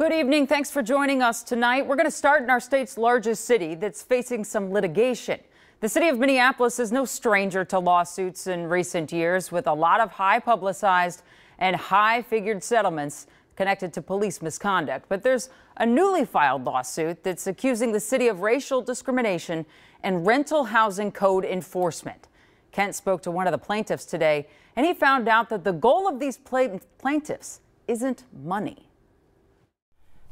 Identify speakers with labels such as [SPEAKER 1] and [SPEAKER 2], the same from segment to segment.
[SPEAKER 1] Good evening. Thanks for joining us tonight. We're going to start in our state's largest city that's facing some litigation. The city of Minneapolis is no stranger to lawsuits in recent years, with a lot of high publicized and high figured settlements connected to police misconduct. But there's a newly filed lawsuit that's accusing the city of racial discrimination and rental housing code enforcement. Kent spoke to one of the plaintiffs today, and he found out that the goal of these plaintiffs isn't money.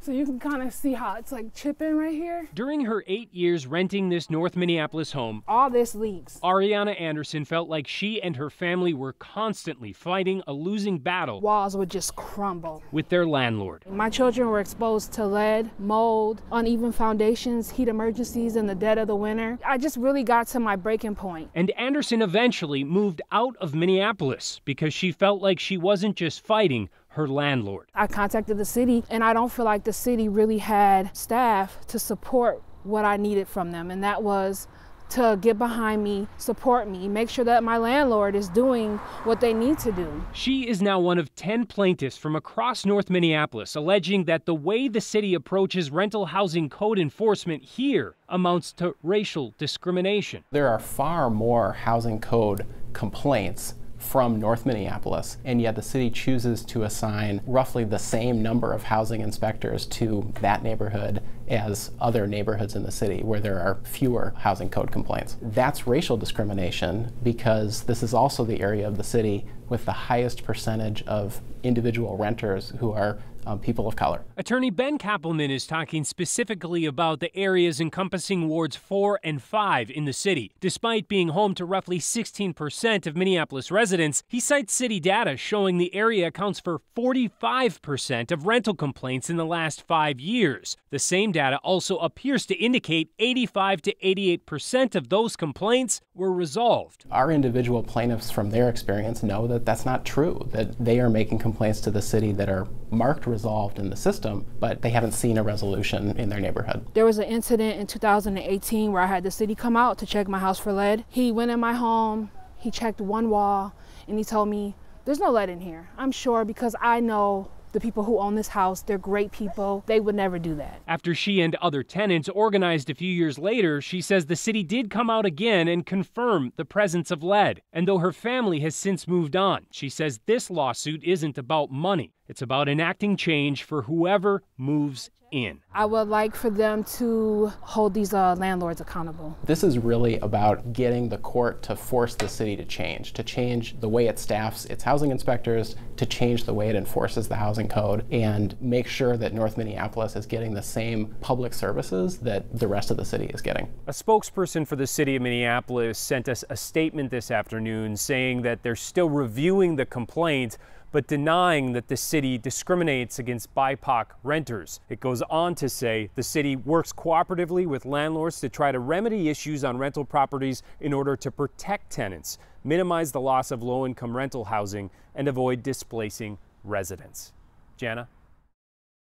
[SPEAKER 2] So you can kind of see how it's like chipping right here.
[SPEAKER 3] During her eight years renting this North Minneapolis home,
[SPEAKER 2] all this leaks.
[SPEAKER 3] Ariana Anderson felt like she and her family were constantly fighting a losing battle.
[SPEAKER 2] Walls would just crumble.
[SPEAKER 3] With their landlord.
[SPEAKER 2] My children were exposed to lead, mold, uneven foundations, heat emergencies in the dead of the winter. I just really got to my breaking point.
[SPEAKER 3] And Anderson eventually moved out of Minneapolis because she felt like she wasn't just fighting her landlord.
[SPEAKER 2] I contacted the city, and I don't feel like the city really had staff to support what I needed from them, and that was to get behind me, support me, make sure that my landlord is doing what they need to do.
[SPEAKER 3] She is now one of 10 plaintiffs from across North Minneapolis alleging that the way the city approaches rental housing code enforcement here amounts to racial discrimination.
[SPEAKER 4] There are far more housing code complaints from North Minneapolis, and yet the city chooses to assign roughly the same number of housing inspectors to that neighborhood as other neighborhoods in the city where there are fewer housing code complaints. That's racial discrimination because this is also the area of the city with the highest percentage of individual renters who are um, people of color.
[SPEAKER 3] Attorney Ben Kappelman is talking specifically about the areas encompassing wards 4 and 5 in the city. Despite being home to roughly 16% of Minneapolis residents, he cites city data showing the area accounts for 45% of rental complaints in the last five years. The same data also appears to indicate 85 to 88% of those complaints were resolved.
[SPEAKER 4] Our individual plaintiffs, from their experience, know that that's not true, that they are making complaints to the city that are marked resolved in the system, but they haven't seen a resolution in their neighborhood.
[SPEAKER 2] There was an incident in 2018 where I had the city come out to check my house for lead. He went in my home, he checked one wall, and he told me, there's no lead in here. I'm sure because I know the people who own this house, they're great people. They would never do that.
[SPEAKER 3] After she and other tenants organized a few years later, she says the city did come out again and confirm the presence of lead. And though her family has since moved on, she says this lawsuit isn't about money. It's about enacting change for whoever moves in.
[SPEAKER 2] I would like for them to hold these uh, landlords accountable.
[SPEAKER 4] This is really about getting the court to force the city to change, to change the way it staffs its housing inspectors, to change the way it enforces the housing code, and make sure that North Minneapolis is getting the same public services that the rest of the city is getting.
[SPEAKER 3] A spokesperson for the city of Minneapolis sent us a statement this afternoon saying that they're still reviewing the complaint but denying that the city discriminates against BIPOC renters. It goes on to say the city works cooperatively with landlords to try to remedy issues on rental properties in order to protect tenants, minimize the loss of low income rental housing, and avoid displacing residents. Jana?